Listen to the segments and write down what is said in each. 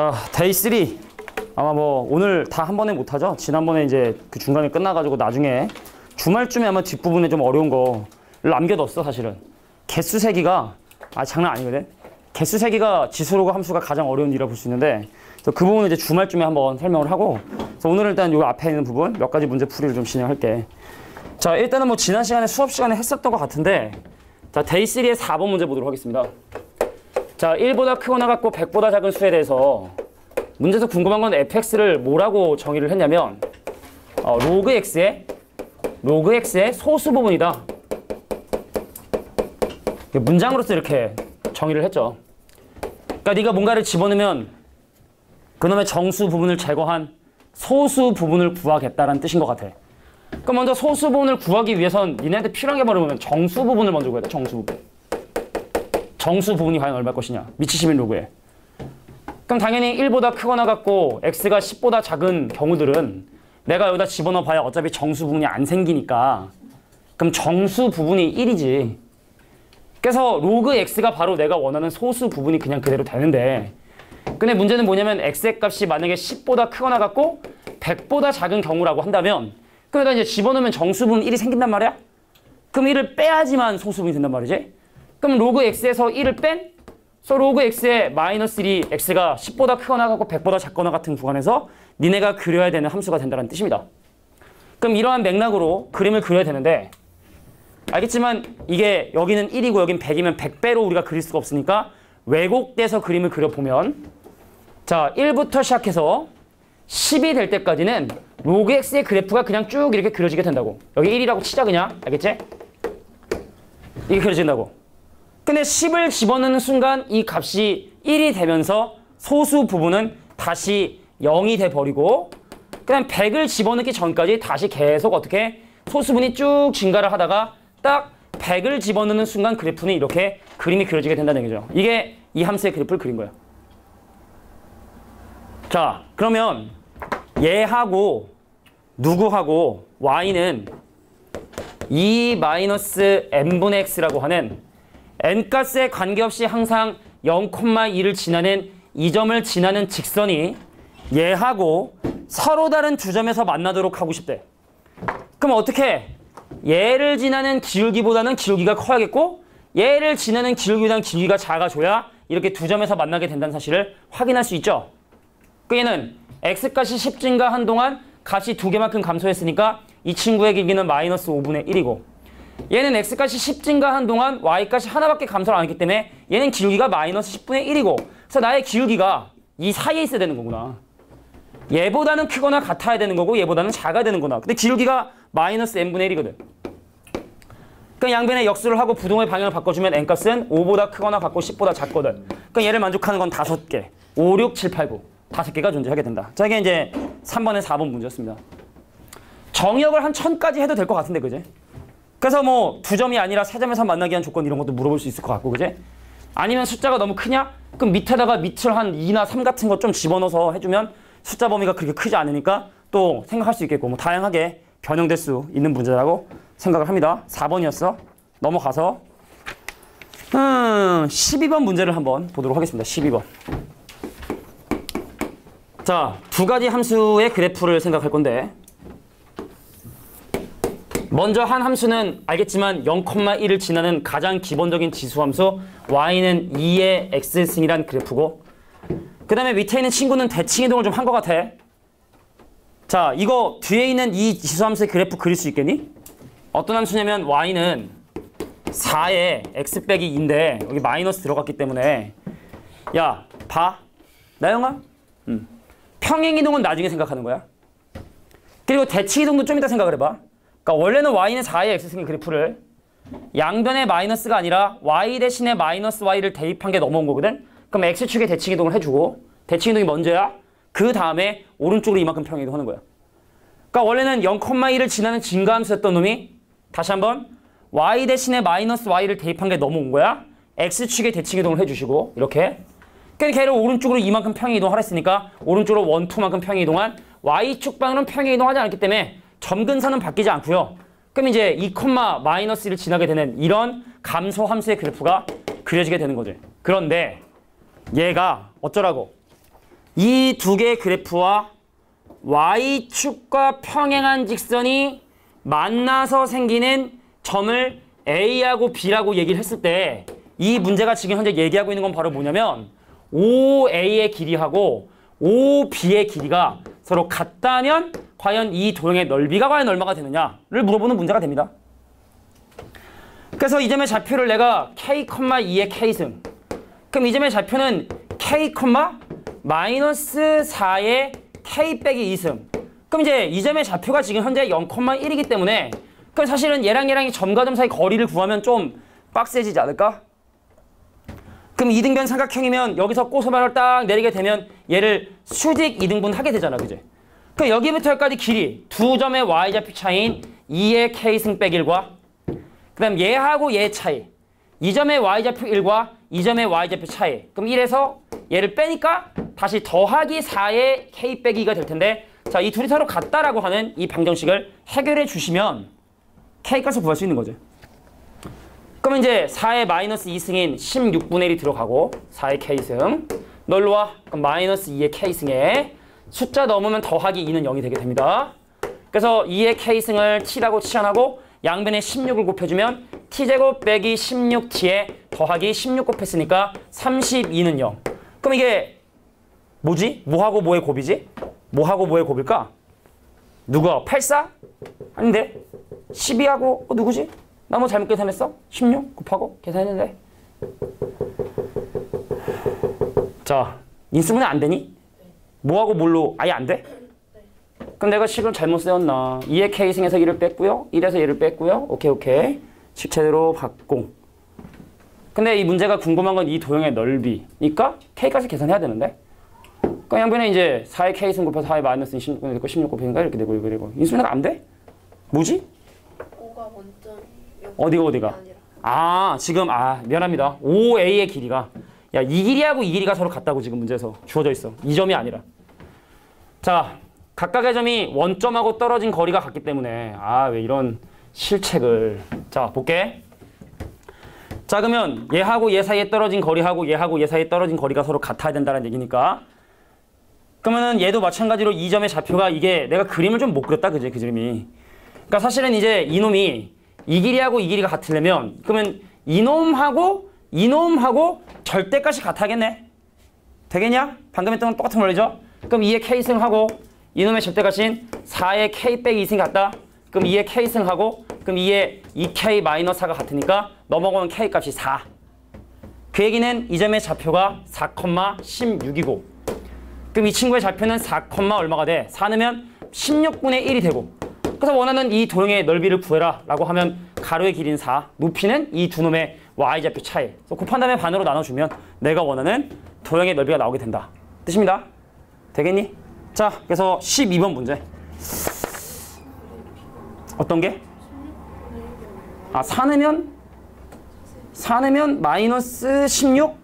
자, Day 3. 아마 뭐 오늘 다 한 번에 못 하죠. 지난번에 이제 그 중간에 끝나 가지고 나중에 주말쯤에 아마 뒷부분에 좀 어려운 거를 남겨 뒀어, 사실은. 개수 세기가 아, 장난 아니거든. 개수 세기가 지수로그 함수가 가장 어려운 일이라 볼 수 있는데 그 부분은 이제 주말쯤에 한번 설명을 하고 그래서 오늘은 일단 요 앞에 있는 부분 몇 가지 문제 풀이를 좀 진행할게. 자, 일단은 뭐 지난 시간에 수업 시간에 했었던 것 같은데 자, Day 3의 4번 문제 보도록 하겠습니다. 자, 1보다 크거나 같고 100보다 작은 수에 대해서 문제에서 궁금한 건 fx를 뭐라고 정의를 했냐면 어, 로그 x의 로그 x의 소수 부분이다. 문장으로서 이렇게 정의를 했죠. 그러니까 네가 뭔가를 집어넣으면 그놈의 정수 부분을 제거한 소수 부분을 구하겠다라는 뜻인 것 같아. 그럼 먼저 소수 부분을 구하기 위해선 니네한테 필요한 게 뭐냐면 정수 부분을 먼저 구해야 돼. 정수 부분. 정수 부분이 과연 얼마일 것이냐. 미치시민 로그에. 그럼 당연히 1보다 크거나 같고 x가 10보다 작은 경우들은 내가 여기다 집어넣어 봐야 어차피 정수 부분이 안 생기니까 그럼 정수 부분이 1이지. 그래서 로그 x가 바로 내가 원하는 소수 부분이 그냥 그대로 되는데 근데 문제는 뭐냐면 x의 값이 만약에 10보다 크거나 같고 100보다 작은 경우라고 한다면 그러다 이제 집어넣으면 정수분 1이 생긴단 말이야? 그럼 1을 빼야지만 소수부분이 된단 말이지? 그럼 로그 x에서 1을 뺀? 그래서 로그 x의 마이너스 1이 x가 10보다 크거나 같고 100보다 작거나 같은 구간에서 니네가 그려야 되는 함수가 된다는 뜻입니다. 그럼 이러한 맥락으로 그림을 그려야 되는데 알겠지만 이게 여기는 1이고 여긴 100이면 100배로 우리가 그릴 수가 없으니까 왜곡돼서 그림을 그려보면 자 1부터 시작해서 10이 될 때까지는 로그 x의 그래프가 그냥 쭉 이렇게 그려지게 된다고 여기 1이라고 치자 그냥 알겠지? 이게 그려진다고 근데 10을 집어넣는 순간 이 값이 1이 되면서 소수 부분은 다시 0이 돼버리고 그 다음 100을 집어넣기 전까지 다시 계속 어떻게 소수분이 쭉 증가를 하다가 딱 100을 집어넣는 순간 그래프는 이렇게 그림이 그려지게 된다는 얘기죠. 이게 이 함수의 그래프를 그린 거예요. 자, 그러면 얘하고 누구하고 y는 2-n분의 x라고 하는 n값에 관계없이 항상 0,2를 지나는 이 점을 지나는 직선이 얘하고 서로 다른 두 점에서 만나도록 하고 싶대. 그럼 어떻게 얘를 지나는 기울기보다는 기울기가 커야겠고 얘를 지나는 기울기보다는 기울기가 작아져야 이렇게 두 점에서 만나게 된다는 사실을 확인할 수 있죠. 그 얘는 x값이 10 증가한 동안 값이 두 개만큼 감소했으니까 이 친구의 길기는 마이너스 5분의 1이고 얘는 x값이 10 증가 한 동안 y값이 하나밖에 감소를 안 했기 때문에 얘는 기울기가 마이너스 10분의 1이고 그래서 나의 기울기가 이 사이에 있어야 되는 거구나. 얘보다는 크거나 같아야 되는 거고 얘보다는 작아야 되는 거나 근데 기울기가 마이너스 n분의 1이거든. 그러니까 양변에 역수를 하고 부동의 방향을 바꿔주면 n값은 5보다 크거나 같고 10보다 작거든. 그러니까 얘를 만족하는 건 5개. 5, 6, 7, 8, 9. 다섯 개가 존재하게 된다. 자, 이게 이제 3번에 4번 문제였습니다. 정역을 한 천까지 해도 될 것 같은데, 그지? 그래서 뭐 두 점이 아니라 세 점에서 만나기 위한 조건 이런 것도 물어볼 수 있을 것 같고, 그지? 아니면 숫자가 너무 크냐? 그럼 밑에다가 밑을 한 2나 3 같은 거 좀 집어넣어서 해주면 숫자 범위가 그렇게 크지 않으니까 또 생각할 수 있겠고, 뭐 다양하게 변형될 수 있는 문제라고 생각을 합니다. 4번이었어. 넘어가서 음, 12번 문제를 한번 보도록 하겠습니다. 12번. 자, 두 가지 함수의 그래프를 생각할 건데 먼저 한 함수는 알겠지만 0,1을 지나는 가장 기본적인 지수함수 y는 2의 x승이란 그래프고 그 다음에 밑에 있는 친구는 대칭 이동을 좀 한 것 같아. 자, 이거 뒤에 있는 이 지수함수의 그래프 그릴 수 있겠니? 어떤 함수냐면 y는 4에 x 빼기 2인데 여기 마이너스 들어갔기 때문에 야, 봐. 나영아? 음. 평행 이동은 나중에 생각하는 거야. 그리고 대칭 이동도 좀 이따 생각을 해봐. 그러니까 원래는 y는 4의 x승의 그래프를 양변에 마이너스가 아니라 y 대신에 마이너스 y를 대입한 게 넘어온 거거든. 그럼 x축에 대칭 이동을 해주고 대칭 이동이 먼저야. 그 다음에 오른쪽으로 이만큼 평행 이동하는 거야. 그러니까 원래는 0,1을 지나는 증가함수였던 놈이 다시 한번 y 대신에 마이너스 y를 대입한 게 넘어온 거야. x축에 대칭 이동을 해주시고 이렇게 그러니까 걔를 오른쪽으로 이만큼 평행 이동하라 했으니까 오른쪽으로 원, 투만큼 평행 이동한 y축 방으로는 평행 이동하지 않기 때문에 점근선은 바뀌지 않고요. 그럼 이제 2, 마이너스 1을 지나게 되는 이런 감소 함수의 그래프가 그려지게 되는 거죠. 그런데 얘가 어쩌라고? 이 두 개의 그래프와 y축과 평행한 직선이 만나서 생기는 점을 A하고 B라고 얘기를 했을 때 이 문제가 지금 현재 얘기하고 있는 건 바로 뭐냐면 OA의 길이하고 OB의 길이가 서로 같다면 과연 이 도형의 넓이가 과연 얼마가 되느냐를 물어보는 문제가 됩니다. 그래서 이 점의 좌표를 내가 K, 2의 K승 그럼 이 점의 좌표는 K, 마이너스 4의 K 빼기 2승 그럼 이제 이 점의 좌표가 지금 현재 0,1이기 때문에 그럼 사실은 얘랑 얘랑 이 점과 점 사이 거리를 구하면 좀 빡세지지 않을까? 그럼 이등변 삼각형이면 여기서 꼬소발을 딱 내리게 되면 얘를 수직 이등분 하게 되잖아, 그제? 그럼 여기부터 여기까지 길이 두 점의 y좌표 차이인 2의 k승 빼기 1과 그 다음 얘하고 얘 차이 이 점의 y좌표 1과 이 점의 y좌표 차이 그럼 1에서 얘를 빼니까 다시 더하기 4의 k 빼기가 될 텐데 자, 이 둘이 서로 같다라고 하는 이 방정식을 해결해 주시면 k 값을 구할 수 있는 거죠. 그러면 이제 4의 마이너스 2승인 16분의 1이 들어가고 4의 k승 널로 와 그럼 마이너스 2의 k승에 숫자 넘으면 더하기 2는 0이 되게 됩니다. 그래서 2의 k승을 t라고 치환하고 양변에 16을 곱해주면 t제곱 빼기 16t에 더하기 16 곱했으니까 32는 0. 그럼 이게 뭐지? 뭐하고 뭐의 곱이지? 뭐하고 뭐의 곱일까? 누가? 84? 아닌데 12하고 어, 누구지? 나 뭐 잘못 계산했어? 16 곱하고 계산했는데 자 인수분해 안 되니? 뭐하고 뭘로 아예 안 돼? 그럼 내가 식을 잘못 세웠나 2의 K승에서 1을 뺐고요 1에서 1을 뺐고요 오케이 오케이 식 제대로 받고 근데 이 문제가 궁금한 건 이 도형의 넓이니까 K까지 계산해야 되는데 그 양변에 이제 4의 K승 곱해서 4의 마이너스 16분의 되고 16 곱하니까 이렇게 되고 이거 되고 인수분해가 안 돼? 뭐지? 5가 원점 어디가 어디가? 아 지금 아 미안합니다. OA의 길이가 야 이 길이하고 이 길이가 서로 같다고 지금 문제에서 주어져 있어. 이 점이 아니라. 자 각각의 점이 원점하고 떨어진 거리가 같기 때문에 아 왜 이런 실책을 자 볼게. 자 그러면 얘하고 얘 사이에 떨어진 거리하고 얘하고 얘 사이에 떨어진 거리가 서로 같아야 된다는 얘기니까 그러면은 얘도 마찬가지로 이 점의 좌표가 이게 내가 그림을 좀 못 그렸다 그지 그 그림이 그러니까 사실은 이제 이놈이 이 길이하고 이 길이가 같으려면 그러면 이놈하고 이놈하고 절대값이 같아야겠네. 되겠냐? 방금 했던 건 똑같은 원리죠? 그럼 2의 k승하고 이놈의 절대값인 4의 k 빼기 2승이 같다. 그럼 2의 k승하고 그럼 2의 2k 마이너스 4가 같으니까 넘어가는 k 값이 4. 그 얘기는 이 점의 좌표가 4,16이고 그럼 이 친구의 좌표는 4, 얼마가 돼? 4 넣으면 16분의 1이 되고 그래서 원하는 이 도형의 넓이를 구해라 라고 하면 가로의 길이는 4, 높이는 이 두 놈의 y좌표 차이. 그래서 곱한 다음에 반으로 나눠주면 내가 원하는 도형의 넓이가 나오게 된다. 뜻입니다. 되겠니? 자, 그래서 12번 문제. 어떤 게? 아, 4 넣으면 4 넣으면 마이너스 16?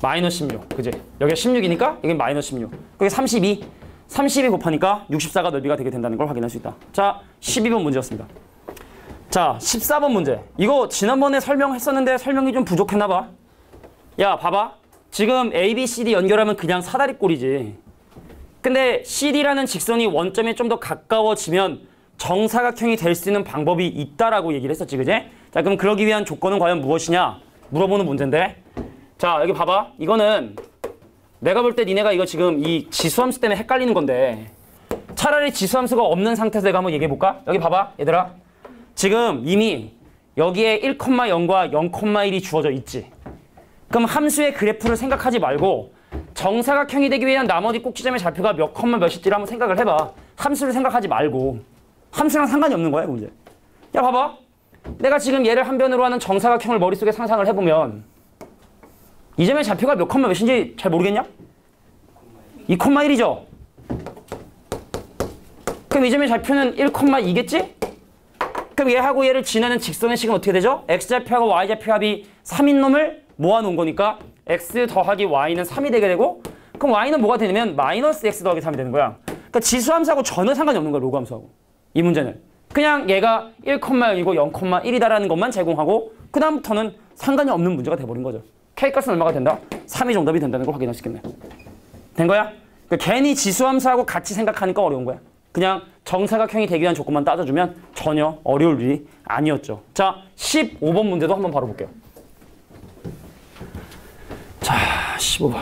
마이너스 16. 그지? 여기가 16이니까 여기 마이너스 16. 그게 32. 32 곱하니까 64가 넓이가 되게 된다는 걸 확인할 수 있다. 자, 12번 문제였습니다. 자, 14번 문제. 이거 지난번에 설명했었는데 설명이 좀 부족했나 봐. 야, 봐봐. 지금 A, B, C, D 연결하면 그냥 사다리꼴이지. 근데 CD라는 직선이 원점에 좀 더 가까워지면 정사각형이 될 수 있는 방법이 있다라고 얘기를 했었지, 그제? 자, 그럼 그러기 위한 조건은 과연 무엇이냐? 물어보는 문제인데. 자, 여기 봐봐. 이거는 내가 볼 때 니네가 이거 지금 이 지수함수 때문에 헷갈리는 건데 차라리 지수함수가 없는 상태에서 내가 한번 얘기해 볼까? 여기 봐봐 얘들아. 지금 이미 여기에 1,0과 0,1이 주어져 있지. 그럼 함수의 그래프를 생각하지 말고 정사각형이 되기 위한 나머지 꼭지점의 좌표가 몇 컴마 몇일지를 한번 생각을 해봐. 함수를 생각하지 말고. 함수랑 상관이 없는 거야 그 문제. 야 봐봐. 내가 지금 얘를 한 변으로 하는 정사각형을 머릿속에 상상을 해보면 이 점의 좌표가 몇 컴마 몇인지 잘 모르겠냐? 2,1이죠? 그럼 이 점의 좌표는 1,2겠지? 그럼 얘하고 얘를 지나는 직선의 식은 어떻게 되죠? x좌표하고 y좌표 합이 3인 놈을 모아놓은 거니까 x 더하기 y는 3이 되게 되고 그럼 y는 뭐가 되냐면 마이너스 x 더하기 3이 되는 거야. 그러니까 지수함수하고 전혀 상관이 없는 거야, 로그함수하고. 이 문제는. 그냥 얘가 1,0이고 0,1이다라는 것만 제공하고 그 다음부터는 상관이 없는 문제가 돼버린 거죠. K값은 얼마가 된다? 3이 정답이 된다는 걸 있겠네. 된 거야? 그러니까 괜히 지수함수하고 같이 생각하니까 어려운 거야. 그냥 정사각형이 되기 위한 조건만 따져주면 전혀 어려울 일이 아니었죠. 자, 15번 문제도 한번 바로 볼게요. 자, 15번.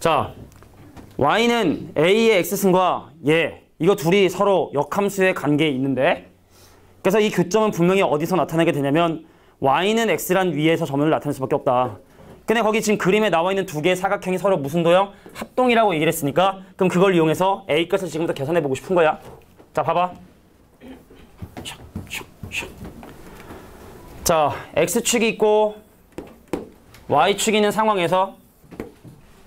자, y는 a의 x승과 얘 이거 둘이 서로 역함수의 관계에 있는데 그래서 이 교점은 분명히 어디서 나타나게 되냐면 y는 x란 위에서 점을 나타낼 수밖에 없다. 근데 거기 지금 그림에 나와 있는 두 개의 사각형이 서로 무슨 도형? 합동이라고 얘기를 했으니까 그럼 그걸 이용해서 a 값을 지금부터 계산해 보고 싶은 거야. 자, 봐봐. 자, x축이 있고 y축이 있는 상황에서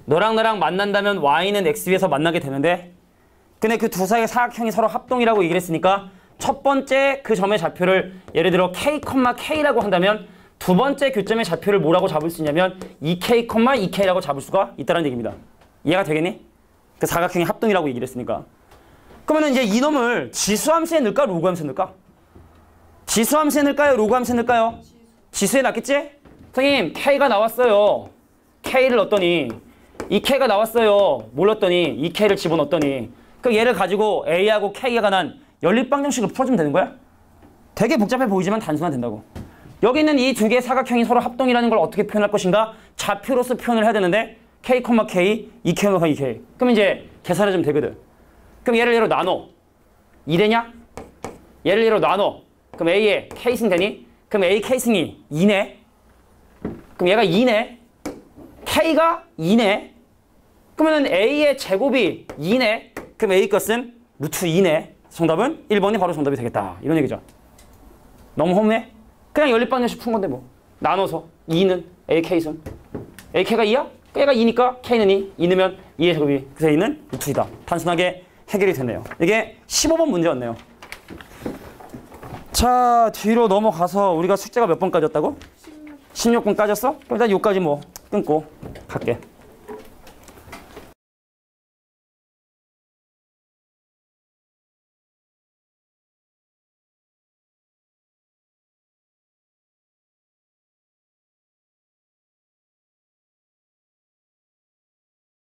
너랑 나랑 만난다면 y는 x 위에서 만나게 되는데 근데 그 두 사이의 사각형이 서로 합동이라고 얘기를 했으니까 첫 번째 그 점의 좌표를 예를 들어 k, k라고 한다면 두 번째 교점의 좌표를 뭐라고 잡을 수 있냐면 2k, 2k라고 잡을 수가 있다는 얘기입니다. 이해가 되겠니? 그 사각형이 합동이라고 얘기를 했으니까. 그러면 이제 이놈을 지수함수에 넣을까 로그함수에 넣을까? 지수함수에 넣을까요? 로그함수에 넣을까요? 지수에 넣겠지? 선생님 k가 나왔어요. k를 넣었더니 이 k가 나왔어요. 몰랐더니 이 k를 집어넣었더니 그 얘를 가지고 a하고 k에 관한 연립 방정식을 풀어주면 되는 거야? 되게 복잡해 보이지만 단순화 된다고. 여기 있는 이 두 개의 사각형이 서로 합동이라는 걸 어떻게 표현할 것인가? 좌표로서 표현을 해야 되는데 k, k, 2k, 2k. 그럼 이제 계산해주면 되거든. 그럼 얘를 얘로 나눠. 2 되냐? 얘를 얘로 나눠. 그럼 a의 k승 되니? 그럼 a k승이 2네. 그럼 얘가 2네. k가 2네. 그러면 a의 제곱이 2네. 그럼 a 것은 루트 2네. 정답은 1번이 바로 정답이 되겠다. 이런 얘기죠. 너무 험해? 그냥 연립방정식 푼 건데 뭐. 나눠서 2는 a k승. a k가 2야? 얘가 2니까 k는 2. 2 넣으면 2의 제곱이 그래서 2는 루트 2다. 단순하게 해결이 됐네요. 이게 15번 문제였네요. 자 뒤로 넘어가서 우리가 숙제가 몇 번까지였다고? 16번 까졌어? 그럼 일단 여기까지 뭐 끊고 갈게.